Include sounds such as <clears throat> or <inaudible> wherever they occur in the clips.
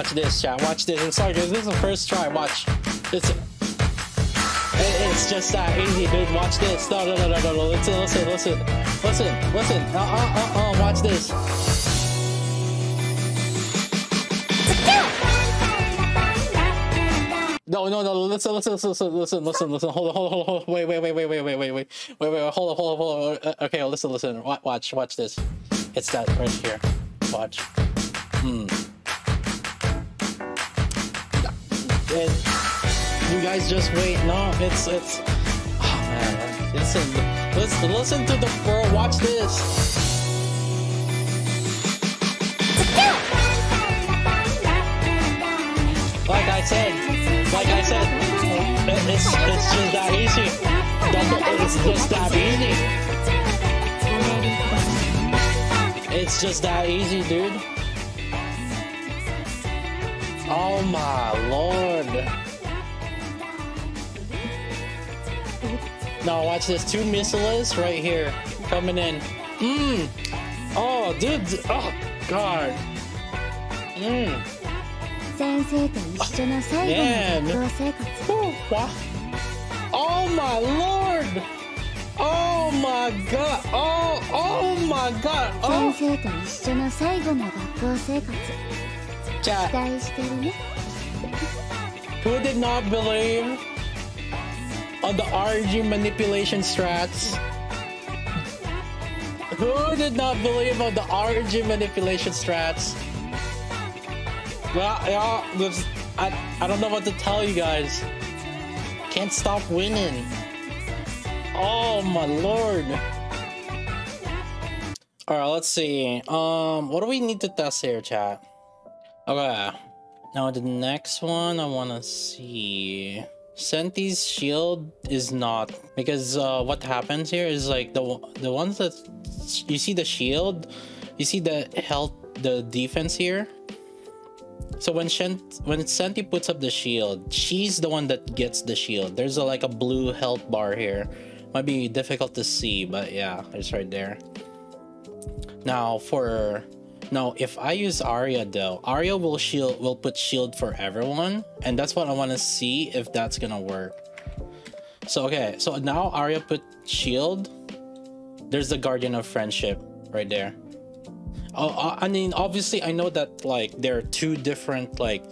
watch this, chat. Watch this. And sorry, this is the first try. Watch. It's it's just that easy, dude. Watch this. No, no, no, no, no, no. Listen, listen, listen, listen, listen. Uh, uh, uh, uh. Watch this. No, no, no. Listen, listen, listen, listen, listen, listen. Hold on, hold on, hold on. Wait, wait, wait, wait, wait, wait, wait, wait, wait, wait. Hold on, hold on, hold on. Uh, Okay, listen, listen. Wa- Watch, watch this. It's that right here. Watch. Hmm. And you guys just wait. No, it's it's. Oh man, listen, listen, listen to the bro. Watch this. Like I said, like I said, it's it's just that easy. It's just that easy. It's just that easy, dude. Oh my lord. Now watch this. Two missiles right here coming in. Mmm. Oh, dude. Oh, God. Mmm. Man. Oh my lord. Oh my god. Oh, oh my god. Oh. Who did not believe on the RG manipulation strats? Who did not believe on the RG manipulation strats? Well, yeah, I, I don't know what to tell you guys. Can't stop winning. Oh my lord. Alright, let's see. Um, what do we need to test here, chat? Okay. Now the next one I wanna see. Centi's shield is not because uh, what happens here is like the the ones that you see the shield, you see the health, the defense here. So when Shent, when Centi puts up the shield, she's the one that gets the shield. There's a, like a blue health bar here. Might be difficult to see, but yeah, it's right there. Now for now, if I use Arya though, Arya will shield will put shield for everyone, and that's what I want to see if that's gonna work. So okay, so now Arya put shield. There's the Guardian of Friendship right there. Oh, uh, I mean, obviously, I know that like there are two different like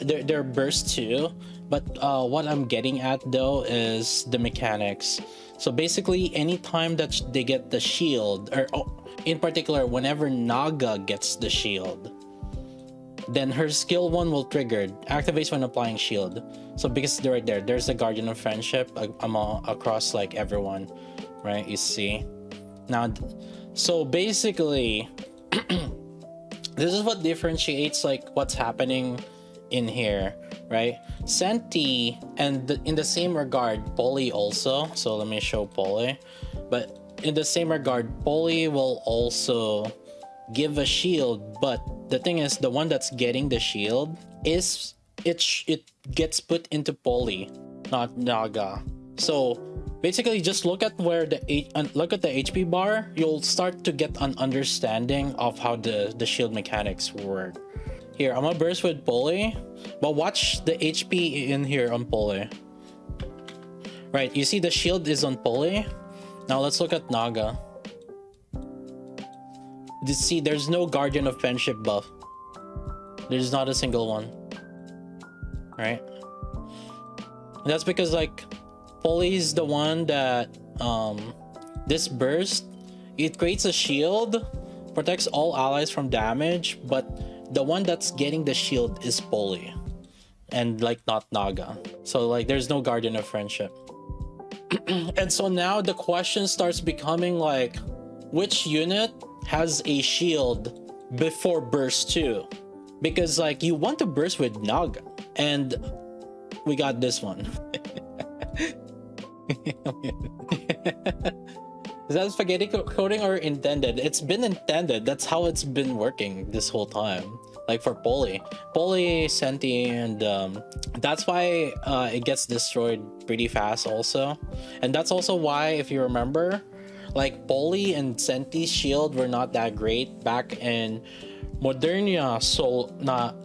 they're, they're burst too, but uh, what I'm getting at though is the mechanics. So basically, anytime that they get the shield, or oh, in particular, whenever Naga gets the shield, then her skill one will trigger activates when applying shield. So because they're right there, there's the Guardian of Friendship among across like everyone, right? You see, now, so basically, <clears throat> this is what differentiates like what's happening in here, right? Centi and the, in the same regard, Poli also. So let me show Poli, but in the same regard, Poli will also give a shield, but the thing is, the one that's getting the shield is it it gets put into Poli, not Naga. So basically, just look at where the H- uh, look at the HP bar. You'll start to get an understanding of how the the shield mechanics work. Here, I'm gonna burst with Poli, but watch the HP in here on Poli. Right, you see the shield is on Poli. Now let's look at Naga. See, there's no Guardian of Friendship buff. There's not a single one. Right? And that's because like Poli's the one that um this burst it creates a shield, protects all allies from damage, but the one that's getting the shield is Poli. And like not Naga. So like there's no Guardian of Friendship. <clears throat> and so now the question starts becoming like which unit has a shield before burst 2 because like you want to burst with naga and we got this one. <laughs> Is that spaghetti co- coating or intended? It's been intended. That's how it's been working this whole time like for Poli, Poli, Centi, and um, that's why uh, it gets destroyed pretty fast also. And that's also why, if you remember, Like Poli and Centi's shield were not that great back in Modernia Soul,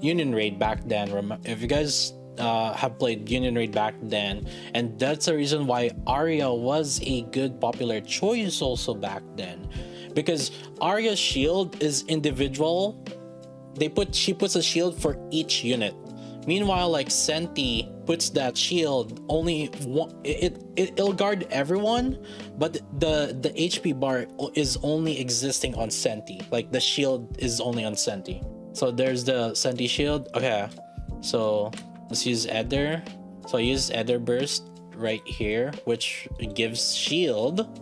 Union Raid back then. If you guys uh, have played Union Raid back then, and that's the reason why Arya was a good popular choice also back then, because Arya's shield is individual. They put she puts a shield for each unit. Meanwhile, like Centi puts that shield only one. It, it it'll guard everyone, but the the HP bar is only existing on Centi. Like the shield is only on Centi. So there's the Centi shield. Okay, so Let's use Ether. So I use Ether Burst right here, which gives shield.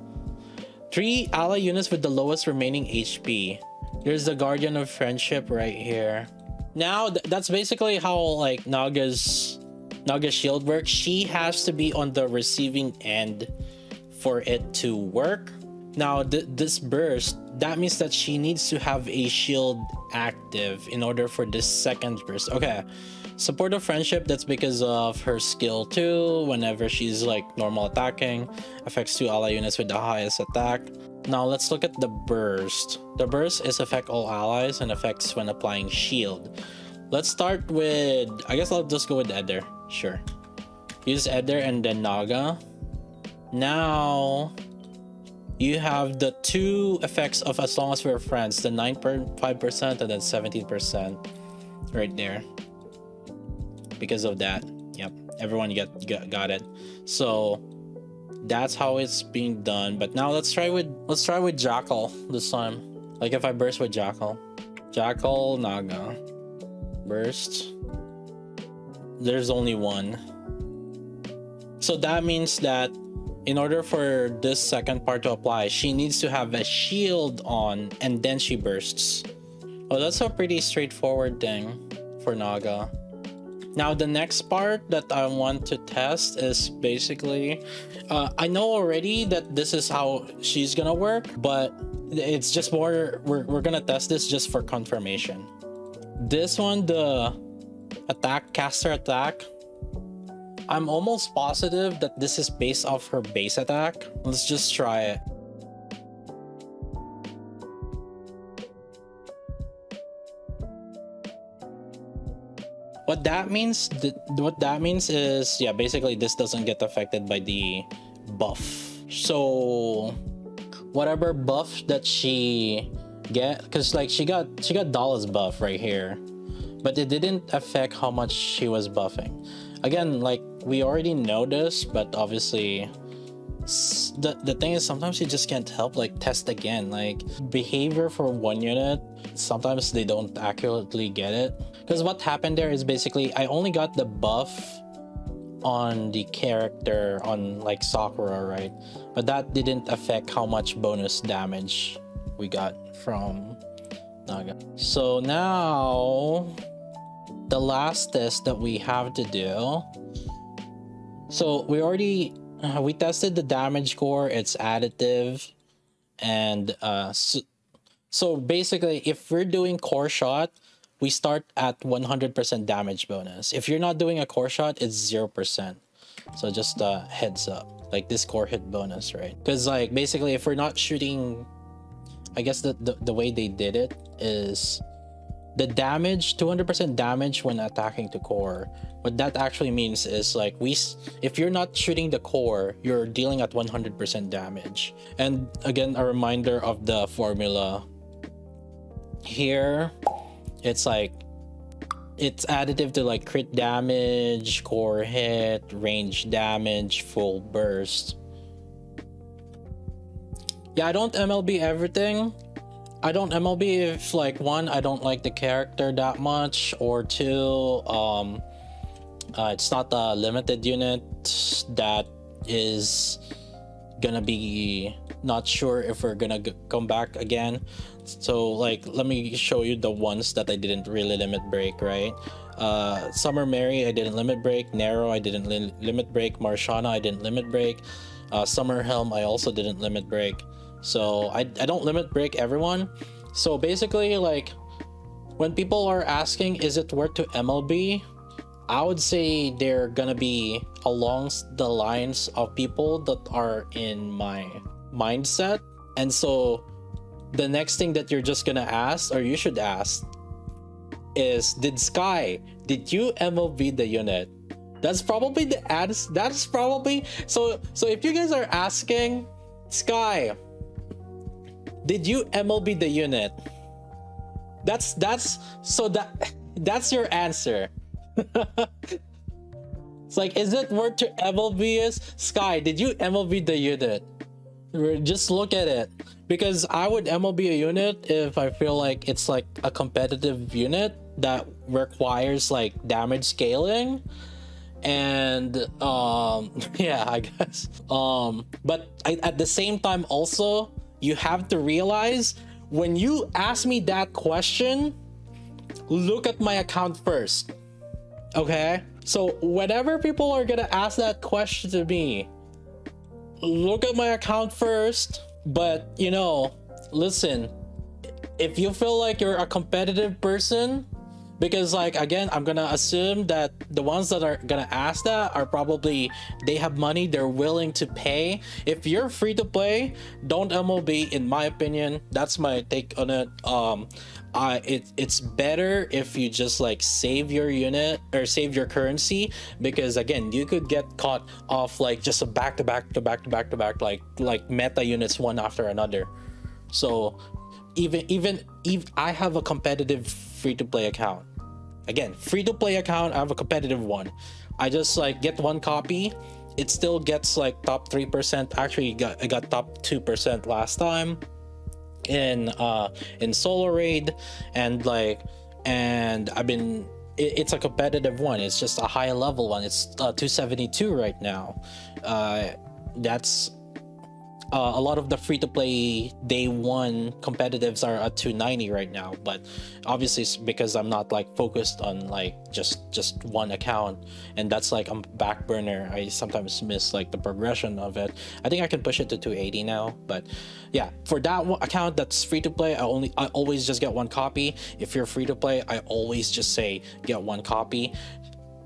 Three ally units with the lowest remaining HP. There's the Guardian of Friendship right here. Now, th that's basically how like Naga's Naga's shield works. She has to be on the receiving end for it to work. Now, th this burst, that means that she needs to have a shield active in order for this second burst. Okay, Support of friendship, that's because of her skill too. Whenever she's like normal attacking, affects two ally units with the highest attack. Now let's look at the burst. The burst is affect all allies and affects when applying shield. Let's start with, I guess I'll just go with Ether, sure. Use Ether and then Naga. Now, you have the two effects of as long as we're friends, the 9.5% and then 17% right there because of that. Yep everyone get, get got it. So that's how it's being done. But now let's try with let's try with jackal this time. Like if i burst with jackal. Jackal naga. Burst. There's only one. So that means that in order for this second part to apply she needs to have a shield on and then she bursts. Oh that's a pretty straightforward thing for naga now, the next part that I want to test is basically, uh, I know already that this is how she's gonna work, but it's just more, we're, we're gonna test this just for confirmation. This one, the attack, caster attack, I'm almost positive that this is based off her base attack. Let's just try it. What that means what that means is yeah basically this doesn't get affected by the buff. So whatever buff that she get because like she got she got Dala's buff right here but it didn't affect how much she was buffing. Again like we already know this but obviously the, the thing is sometimes you just can't help like test again. Like behavior for one unit sometimes they don't accurately get it because what happened there is basically I only got the buff on the character on like Sakura, right? But that didn't affect how much bonus damage we got from Naga. So now the last test that we have to do. So we already uh, we tested the damage core, it's additive, and uh, so basically if we're doing core shot, we start at 100% damage bonus. If you're not doing a core shot, it's 0%. So just a heads up. Like this core hit bonus, right? Because like basically if we're not shooting... I guess the, the, the way they did it is the damage 200% damage when attacking to core what that actually means is like we if you're not shooting the core you're dealing at 100% damage and again a reminder of the formula here it's like it's additive to like crit damage, core hit, range damage, full burst. Yeah, I don't MLB everything. I don't MLB if like one, I don't like the character that much, or two, um, uh, it's not a limited unit that is gonna be not sure if we're gonna come back again so like let me show you the ones that i didn't really limit break right? Uh summer mary i didn't limit break. Narrow i didn't li limit break. Marciana i didn't limit break. Uh summer helm i also didn't limit break. So i, I don't limit break everyone. So basically like when people are asking is it worth to mlb I would say they're gonna be along the lines of people that are in my mindset. And so the next thing that you're just gonna ask, or you should ask, is did Sky, did you MLB the unit? That's probably the ads. That's probably so. So if you guys are asking, Sky, did you MLB the unit? That's that's so that that's your answer. <laughs> it's like, is it worth to MLB is Sky? Did you MLB the unit? Just look at it because I would MLB a unit if I feel like it's like a competitive unit that requires like damage scaling. And um <laughs> yeah i guess. Um but I, at the same time also you have to realize when you ask me that question look at my account first okay? So whenever people are gonna ask that question to me look at my account first but you know listen if you feel like you're a competitive person because like again i'm gonna assume that the ones that are gonna ask that are probably they have money they're willing to pay. If you're free to play don't mlb in my opinion. That's my take on it. Um uh, it, it's better if you just like save your unit or save your currency. Because again you could get caught off like just a back to back to back to back to back like like meta units one after another. So even even if i have a competitive free to play account. Again free to play account i have a competitive one. I just like get one copy. It still gets like top 3% actually got, i got top 2% last time in uh in solo raid. And like and i've been it, it's a competitive one. It's just a high level one. It's uh, 272 right now. Uh that's uh, a lot of the free to play day one competitives are at 290 right now but obviously it's because i'm not like focused on like just just one account and that's like a back burner. I sometimes miss like the progression of it. I think i can push it to 280 now but yeah for that account that's free to play i only i always just get one copy. If you're free to play i always just say get one copy.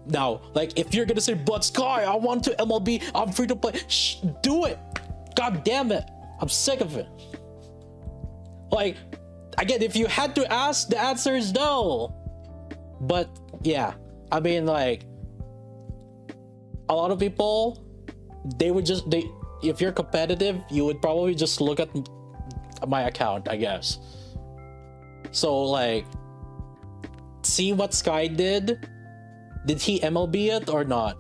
Now like if you're gonna say but sky i want to mlb i'm free to play Shh, do it God damn it. I'm sick of it. Like, again, if you had to ask, the answer is no. But yeah, I mean, like, a lot of people, they would just, they, if you're competitive, you would probably just look at my account, I guess. So, like, see what Sky did. Did he MLB it or not?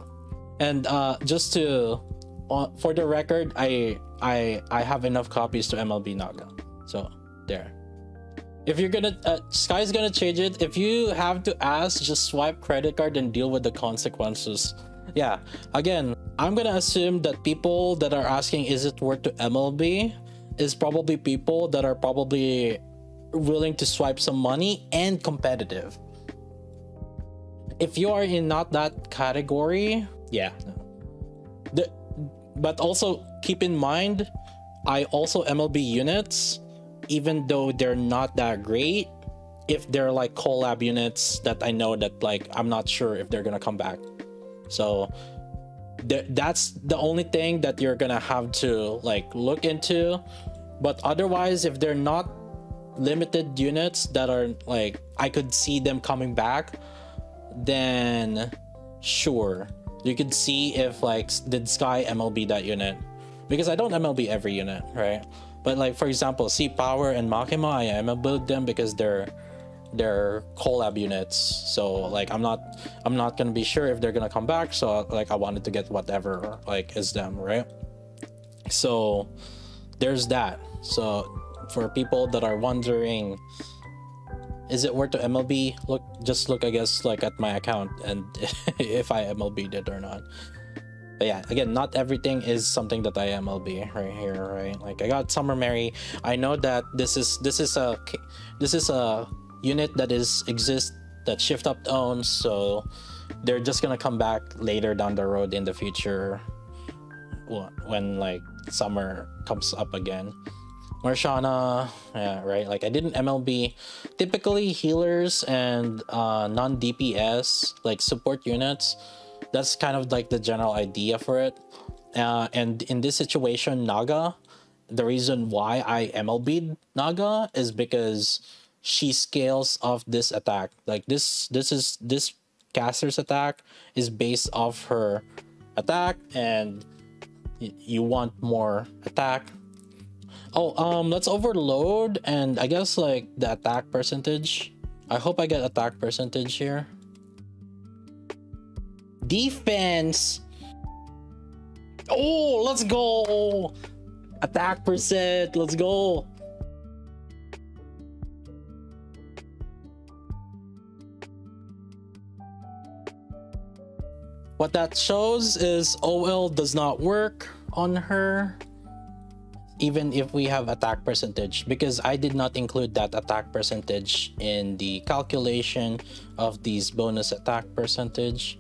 And uh, just to on, for the record, I I I have enough copies to MLB Naga. So there. If you're gonna uh, Sky's gonna change it. If you have to ask, just swipe credit card and deal with the consequences. Yeah. Again, I'm gonna assume that people that are asking is it worth to MLB is probably people that are probably willing to swipe some money and competitive. If you are in not that category, yeah. The but also keep in mind, I also MLB units, even though they're not that great, if they're like collab units that I know that like I'm not sure if they're gonna come back. So th- that's the only thing that you're gonna have to like look into. But otherwise, if they're not limited units that are like I could see them coming back, then sure you could see if like did Sky MLB that unit because I don't MLB every unit, right? But like for example, Sea Power and Makima, I MLB them because they're they're collab units. So like I'm not I'm not gonna be sure if they're gonna come back. So like I wanted to get whatever like is them, right? So there's that. So for people that are wondering is it worth to MLB? Look, just look, I guess, like at my account and <laughs> if I MLB'd it or not. But yeah, again, not everything is something that I MLB right here, right? Like I got Summer Mary. I know that this is this is a this is a unit that is exists that Shift Up owns, so they're just gonna come back later down the road in the future when like summer comes up again. Marciana, yeah, right. Like I didn't MLB. Typically healers and uh, non-DPS like support units. That's kind of like the general idea for it. Uh, and in this situation, Naga, the reason why I MLB Naga is because she scales off this attack. Like this this is this caster's attack is based off her attack and you want more attack. Oh, um let's overload and I guess like the attack percentage. I hope I get attack percentage here. Defense. Oh, let's go. Attack percent. Let's go. What that shows is OL does not work on her even if we have attack percentage because I did not include that attack percentage in the calculation of these bonus attack percentage.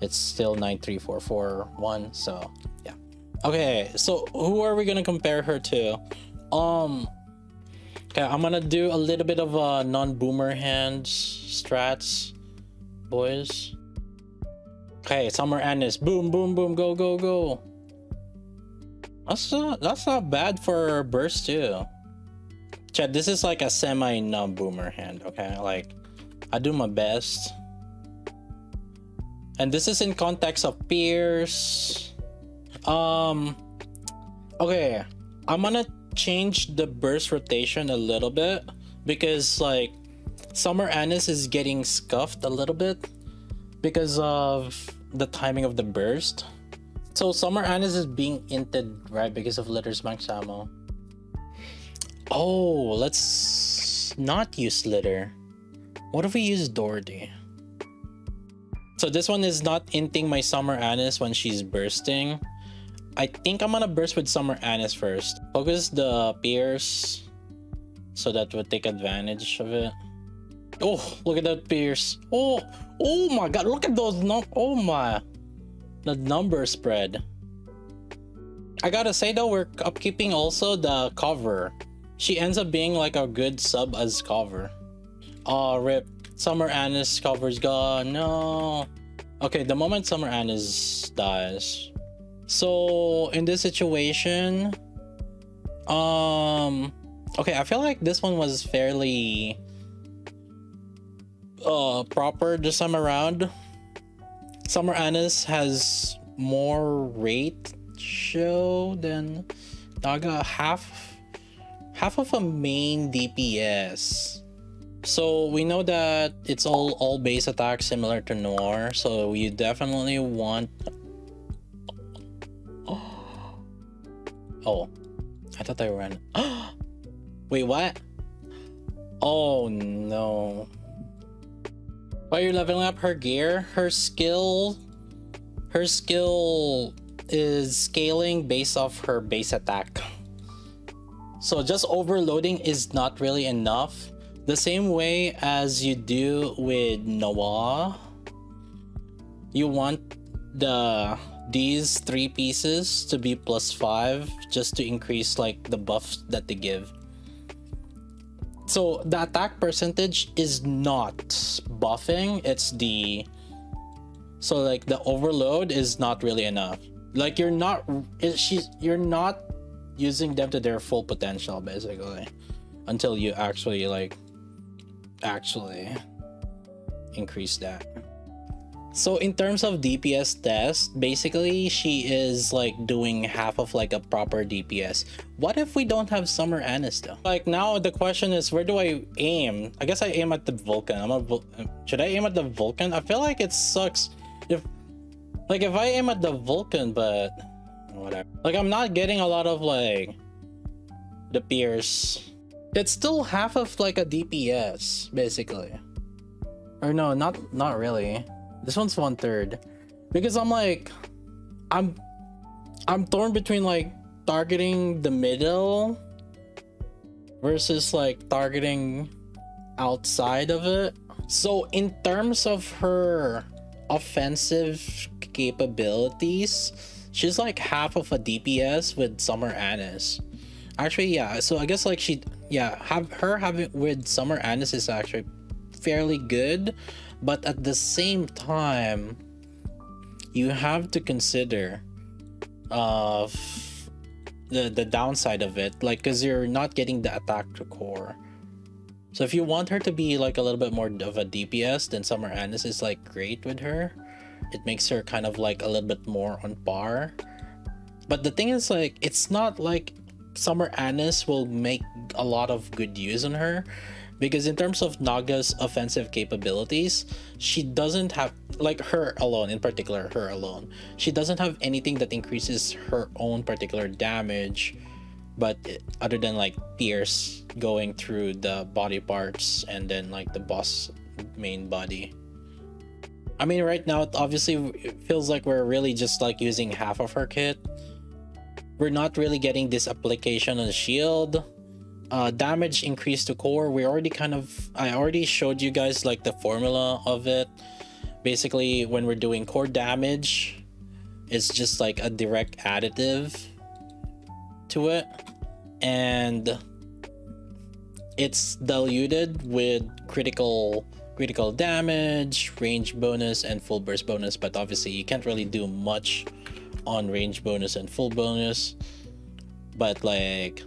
It's still 93441 so yeah. Okay, so who are we gonna compare her to? Um Okay, I'm gonna do a little bit of a non-boomer hand strats, boys. Okay, Summer Anis. Boom, boom, boom. Go, go, go. That's not, that's not bad for burst too. Chad, this is like a semi non-boomer hand, okay? Like, I do my best. And this is in context of peers. Um, okay. I'm gonna change the burst rotation a little bit because like Summer Anis is getting scuffed a little bit because of the timing of the burst. So Summer Anis is being inted, right, because of Liter's Max ammo. Oh, let's not use Liter. What if we use Doherty? So this one is not inting my Summer Anis when she's bursting. I think I'm gonna burst with Summer Anis first. Focus the Pierce so that we take advantage of it. Oh, look at that Pierce. Oh, oh my god, look at those No, Oh my. The number spread. I gotta say though, we're upkeeping also the cover. She ends up being like a good sub as cover. Oh, rip. Summer Anis cover's gone. No. Okay, the moment Summer Anis dies. So, in this situation, um, okay, I feel like this one was fairly uh, proper this time around. Summer Anis has more rate show than Naga half half of a main DPS. So we know that it's all all base attack similar to Noir, so you definitely want Oh, I thought I ran. <gasps> Wait, what? Oh no. While you're leveling up her gear, her skill, her skill is scaling based off her base attack. So just overloading is not really enough. The same way as you do with Noir, you want the these three pieces to be plus five just to increase like the buffs that they give. So the attack percentage is not buffing, it's the so like the overload is not really enough. Like you're not she's you're not using them to their full potential basically until you actually like actually increase that. So in terms of DPS test, basically she is like doing half of like a proper DPS. What if we don't have Summer Anis though? Like now the question is where do I aim? I guess I aim at the Vulcan. I'm a should I aim at the Vulcan? I feel like it sucks if like if I aim at the Vulcan, but whatever. Like I'm not getting a lot of like the Pierce. It's still half of like a DPS basically. Or no, not not really. This one's one third. Because I'm like, I'm, I'm torn between like targeting the middle versus like targeting outside of it. So in terms of her offensive capabilities, she's like half of a DPS with Summer Anis. Actually, yeah. So I guess like she, yeah, have her having with Summer Anis is actually fairly good but at the same time you have to consider uh, of the the downside of it, like because you're not getting the attack to core. So if you want her to be like a little bit more of a DPS, then Summer Anis is like great with her. It makes her kind of like a little bit more on par. But the thing is like it's not like Summer Anis will make a lot of good use on her because in terms of Naga's offensive capabilities, she doesn't have like her alone in particular, her alone. She doesn't have anything that increases her own particular damage but eh, other than like Pierce going through the body parts and then like the boss main body. I mean, right now, it obviously feels like we're really just like using half of her kit. We're not really getting this application on shield. Uh, damage increase to core. We already kind of, I already showed you guys like the formula of it. Basically, when we're doing core damage, it's just like a direct additive to it and it's diluted with critical critical damage range bonus and full burst bonus but obviously you can't really do much on range bonus and full bonus but like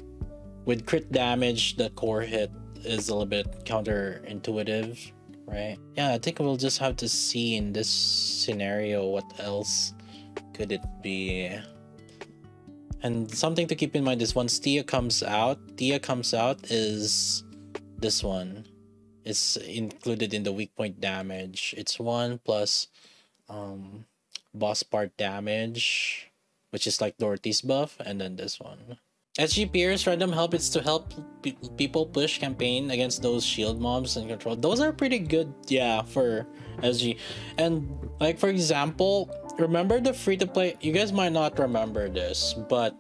with crit damage the core hit is a little bit counterintuitive right yeah i think we'll just have to see in this scenario what else could it be and something to keep in mind is once Tia comes out, Tia comes out is this one. It's included in the weak point damage. It's one plus um, boss part damage, which is like Dorothy's buff, and then this one. SG Pierce random help is to help pe people push campaign against those shield mobs and control. Those are pretty good, yeah, for SG. And like for example, remember the free to play? You guys might not remember this, but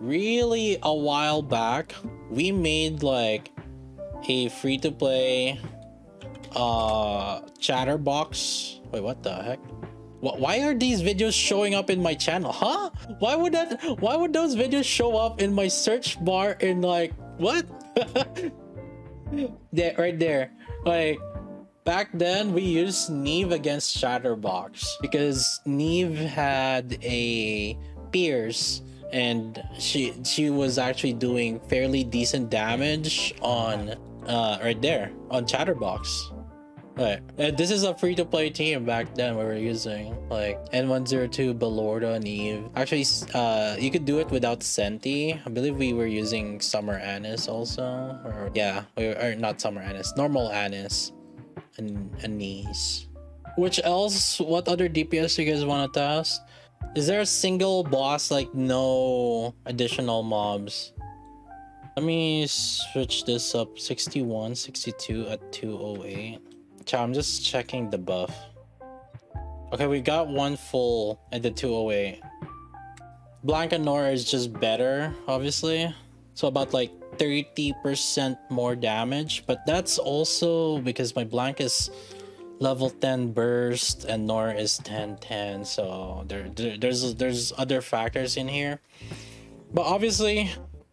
really a while back, we made like a free to play uh chatterbox. Wait, what the heck? Why are these videos showing up in my channel? Huh? Why would that why would those videos show up in my search bar in like what? <laughs> there right there. Like Back then, we used Neve against Chatterbox because Neve had a Pierce and she she was actually doing fairly decent damage on uh right there on Chatterbox. Right. And this is a free-to-play team back then we were using like N102, Belorda, and Eve. Actually, uh, you could do it without Centi. I believe we were using Summer Anis also. Or yeah, we were, or not Summer Anis, normal Anis. and Anis. Which else? What other DPS you guys want to test? Is there a single boss like no additional mobs? Let me switch this up 61, 62 at 208. I'm just checking the buff. Okay, we got one full at the 208. Blanca Noir is just better, obviously. So about like 30% more damage, but that's also because my Blanc is level 10 burst and Noir is 10 10 so there, there there's there's other factors in here but obviously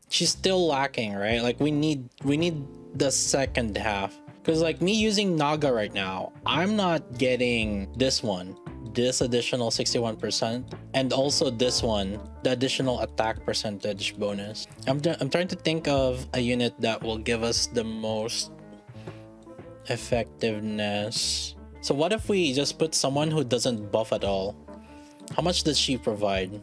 she's still lacking right like we need we need the second half because like me using naga right now i'm not getting this one this additional 61% and also this one the additional attack percentage bonus. I'm, I'm trying to think of a unit that will give us the most effectiveness. So what if we just put someone who doesn't buff at all? How much does she provide?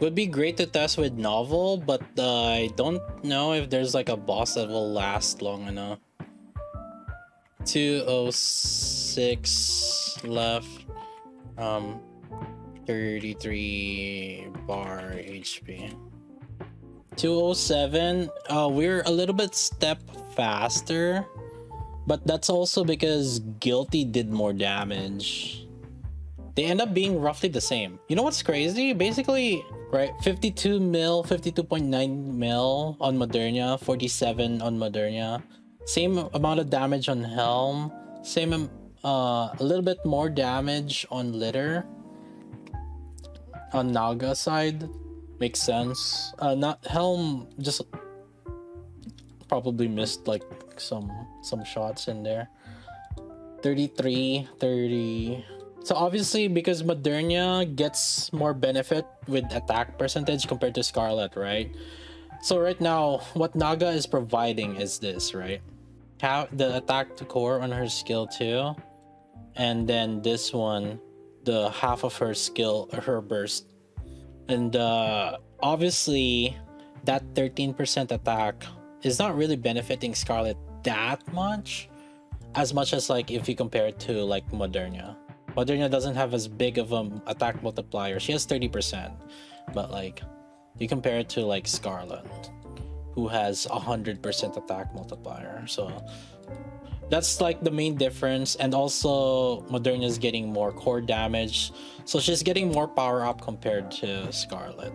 Would be great to test with novel but uh, i don't know if there's like a boss that will last long enough 206 left um, 33 bar HP. 207, uh, we're a little bit step faster, but that's also because Guilty did more damage. They end up being roughly the same. You know what's crazy? Basically, right, 52 mil, 52.9 mil on Modernia, 47 on Modernia. Same amount of damage on Helm, same uh, a little bit more damage on Liter on Naga side makes sense. Uh, not Helm just probably missed like some some shots in there. 33, 30, So obviously, because Modernia gets more benefit with attack percentage compared to Scarlet, right? So right now, what Naga is providing is this, right? How the attack to core on her skill too, and then this one, the half of her skill, her burst, and uh, obviously, that 13% attack is not really benefiting Scarlet that much, as much as like if you compare it to like Modernia. Modernia doesn't have as big of an attack multiplier. She has 30%, but like you compare it to like Scarlet, who has 100% attack multiplier. So that's like the main difference. And also Modernia is getting more core damage. So she's getting more power up compared to Scarlet.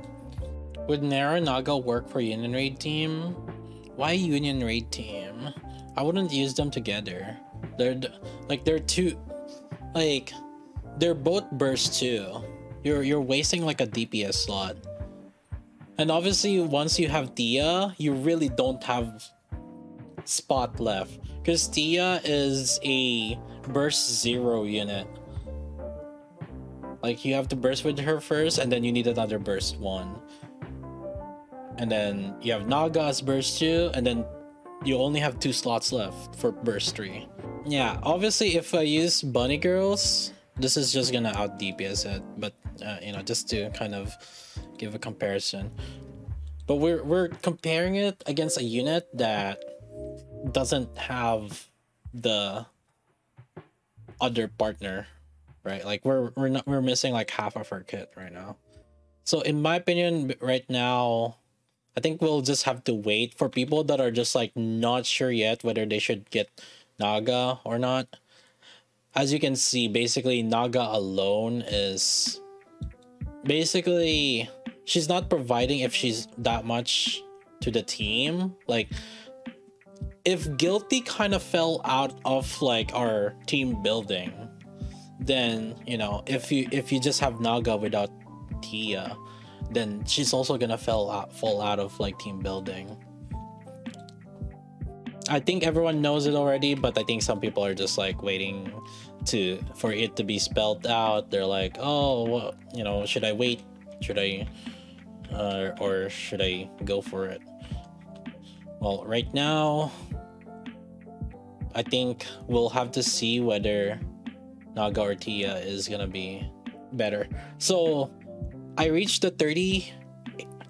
Would Nara Naga work for Union Raid team? Why Union Raid team? I wouldn't use them together. They're like they're two like they're both burst too. You're you're wasting like a DPS slot. And obviously once you have Tia, you really don't have spot left. Because Tia is a burst zero unit. Like you have to burst with her first and then you need another burst one. And then you have Naga's burst two and then you only have two slots left for burst three. Yeah, obviously if I use bunny girls, this is just gonna out DPS it, but uh, you know, just to kind of give a comparison. But we're we're comparing it against a unit that doesn't have the other partner, right? Like we're we're not we're missing like half of our kit right now. So in my opinion, right now, I think we'll just have to wait for people that are just like not sure yet whether they should get Naga or not as you can see, basically Naga alone is basically she's not providing if she's that much to the team. Like if Guilty kind of fell out of like our team building, then you know if you if you just have Naga without Tia, then she's also gonna fall out fall out of like team building. I think everyone knows it already, but I think some people are just like waiting to for it to be spelled out. They're like, oh, well, you know, should I wait? Should I, uh, or should I go for it? Well, right now, I think we'll have to see whether Naga or Tia is gonna be better. So I reached the 30,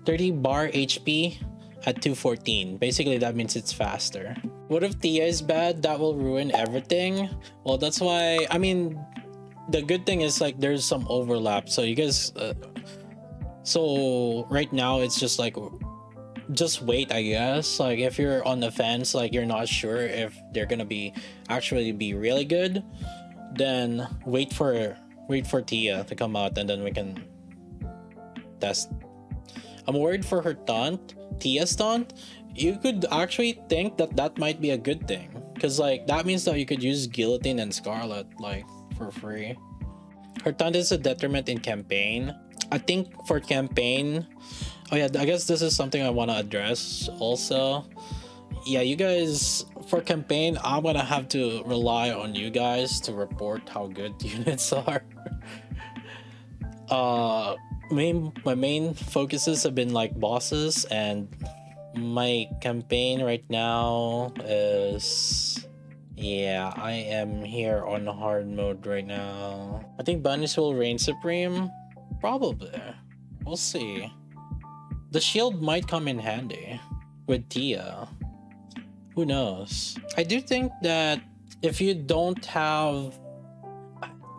30 bar HP at 214. Basically, that means it's faster. What if Tia is bad? That will ruin everything. Well, that's why, I mean, the good thing is like there's some overlap. So you guys, uh, so right now it's just like, just wait, I guess. Like if you're on the fence, like you're not sure if they're gonna be actually be really good, then wait for wait for Tia to come out and then we can test. I'm worried for her taunt Tia stunt, you could actually think that that might be a good thing. Because, like, that means that you could use Guillotine and Scarlet, like, for free. Her taunt is a detriment in campaign. I think for campaign, oh yeah, I guess this is something I want to address also. Yeah, you guys, for campaign, I'm gonna have to rely on you guys to report how good <laughs> units are. uh, main my main focuses have been like bosses and my campaign right now is yeah i am here on hard mode right now i think bunnies will reign supreme probably we'll see the shield might come in handy with tia who knows i do think that if you don't have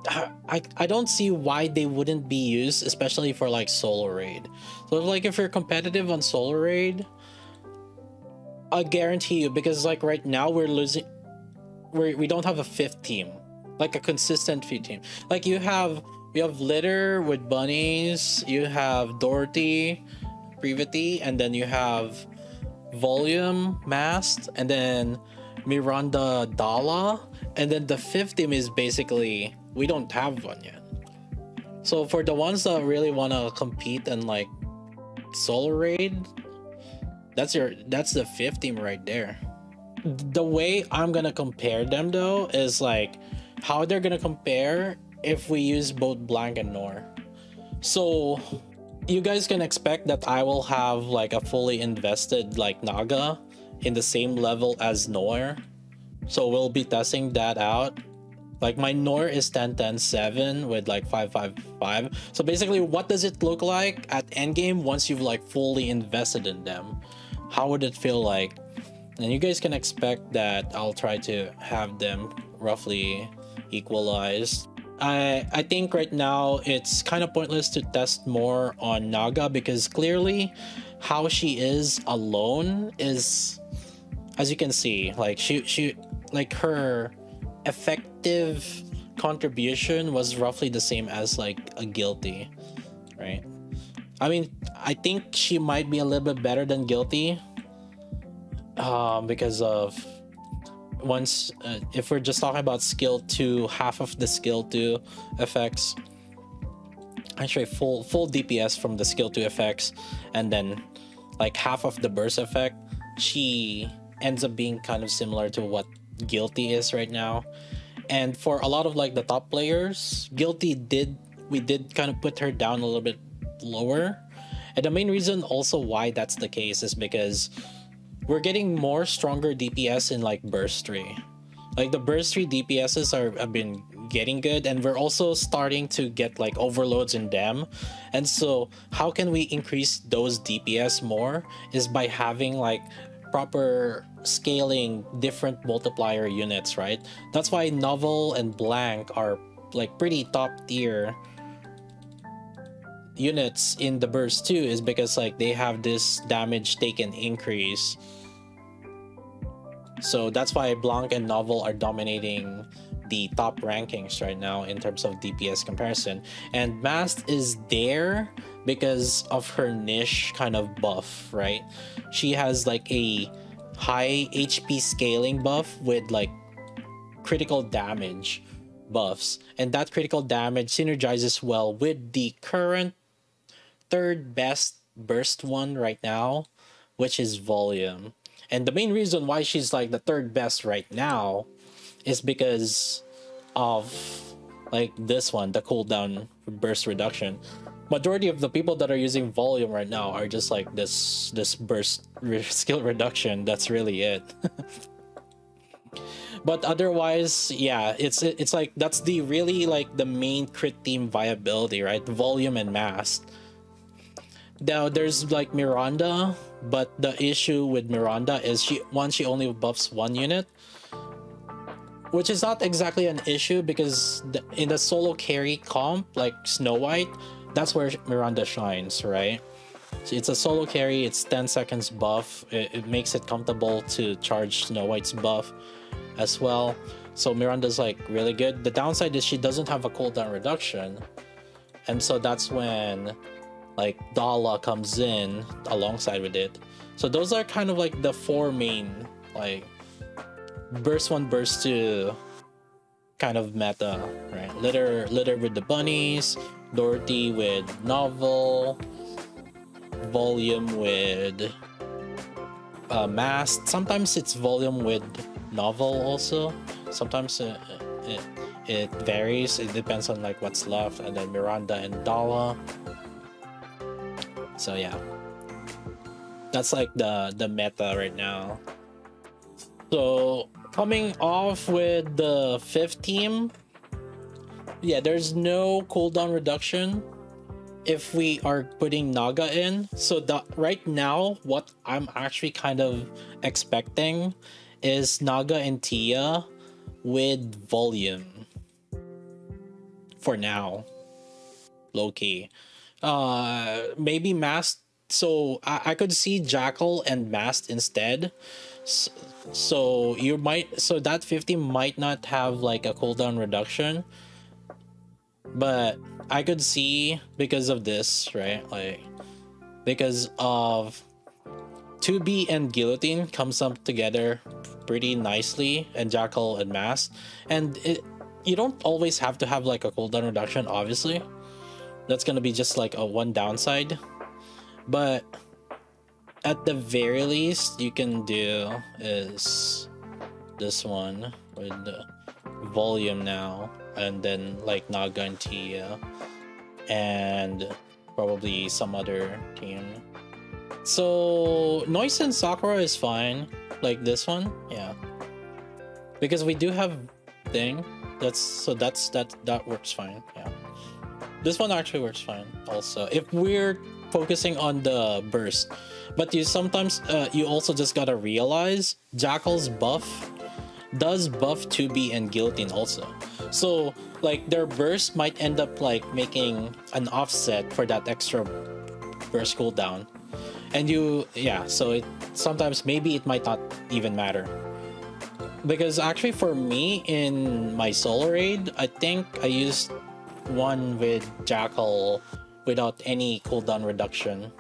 I, I don't see why they wouldn't be used, especially for like solo raid. So like if you're competitive on solo raid, I guarantee you because like right now we're losing, we we don't have a fifth team, like a consistent fifth team. Like you have you have Liter with bunnies, you have Dorothy, Privaty, and then you have volume mast, and then Miranda Dala, and then the fifth team is basically we don't have one yet. So for the ones that really want to compete and like solo raid, that's your that's the fifth team right there. The way I'm gonna compare them though is like how they're gonna compare if we use both Blanc and Noir. So you guys can expect that I will have like a fully invested like Naga in the same level as Noir. So we'll be testing that out. Like my Noir is 10 10 7 with like 555. So basically what does it look like at endgame once you've like fully invested in them? How would it feel like? And you guys can expect that I'll try to have them roughly equalized I I think right now it's kind of pointless to test more on Naga because clearly how she is alone is as you can see like she she like her effective contribution was roughly the same as like a guilty right? I mean I think she might be a little bit better than guilty um because of once uh, if we're just talking about skill 2 half of the skill 2 effects actually full full dps from the skill 2 effects and then like half of the burst effect she ends up being kind of similar to what guilty is right now. And for a lot of like the top players guilty did we did kind of put her down a little bit lower. And the main reason also why that's the case is because we're getting more stronger DPS in like burst 3. Like the burst 3 DPSs are have been getting good and we're also starting to get like overloads in them. And so how can we increase those DPS more is by having like proper scaling different multiplier units, right? That's why Novel and Blanc are like pretty top tier units in the burst too is because like they have this damage taken increase so that's why Blanc and Novel are dominating the top rankings right now in terms of DPS comparison. And Mast is there because of her niche kind of buff, right? She has like a high HP scaling buff with like critical damage buffs. And that critical damage synergizes well with the current third best burst one right now, which is volume. And the main reason why she's like the third best right now is because of like this one, the cooldown burst reduction. Majority of the people that are using volume right now are just like this this burst re <laughs> skill reduction. That's really it. <laughs> but otherwise yeah it's it's like that's the really like the main crit team viability right volume and Mast now there's like Miranda, but the issue with Miranda is she one she only buffs one unit, which is not exactly an issue because the, in the solo carry comp like Snow White, that's where Miranda shines, right? So it's a solo carry. It's 10 seconds buff. It, it makes it comfortable to charge Snow White's buff as well. So Miranda's like really good. The downside is she doesn't have a cooldown reduction. And so that's when like Dolla comes in alongside with it. So those are kind of like the four main like burst one, burst two kind of meta, right? Liter liter with the bunnies, Dorothy with novel, volume with uh, Mast. Sometimes it's volume with novel also. Sometimes it, it, it varies. It depends on like what's left. And then Miranda and Dolla. So yeah. That's like the the meta right now. So coming off with the fifth team, yeah, there's no cooldown reduction if we are putting Naga in. So the, right now, what I'm actually kind of expecting is Naga and Tia with volume. For now. Low key uh maybe Mast so I, I could see jackal and mast instead. So, so you might so that 50 might not have like a cooldown reduction. But i could see because of this right? Like because of 2b and guillotine comes up together pretty nicely and jackal and mast. And it you don't always have to have like a cooldown reduction obviously that's gonna be just like a one downside but at the very least you can do is this one with the volume now and then like Naga and and probably some other team. So Noise and Sakura is fine. Like this one, yeah. Because we do have thing. That's so that's that that works fine. Yeah. This one actually works fine also. If we're focusing on the burst. But you sometimes uh, you also just gotta realize Jackal's buff does buff 2B and Guillotine also. So like their burst might end up like making an offset for that extra burst cooldown. And you yeah, so it sometimes maybe it might not even matter. Because actually for me in my solo raid, I think I used one with Jackal without any cooldown reduction.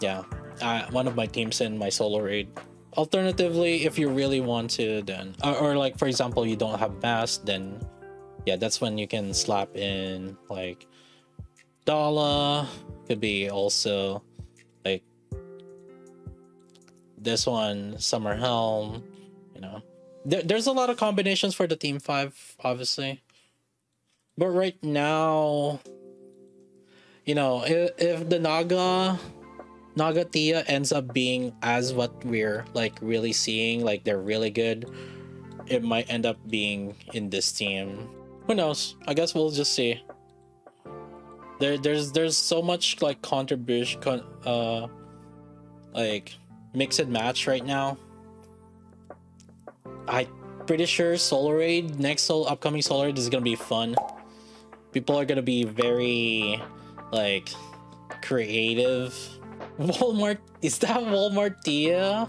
Yeah, uh, one of my teams in my solo raid. Alternatively, if you really want to, then or, or like for example, you don't have Mast, then yeah, that's when you can slap in like Dolla. Could be also like this one, Summer Helm. You know, there, there's a lot of combinations for the team five, obviously. But right now, you know, if, if the Naga Naga Tia ends up being as what we're like really seeing, like they're really good, it might end up being in this team. Who knows? I guess we'll just see. There, there's there's so much like contribution, con, uh, like mix and match right now. I pretty sure Solo Raid next sol upcoming Solo Raid is gonna be fun. People are gonna be very like creative. <laughs> Walmart is that Walmart Tia?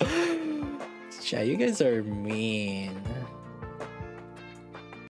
<laughs> yeah, you guys are mean.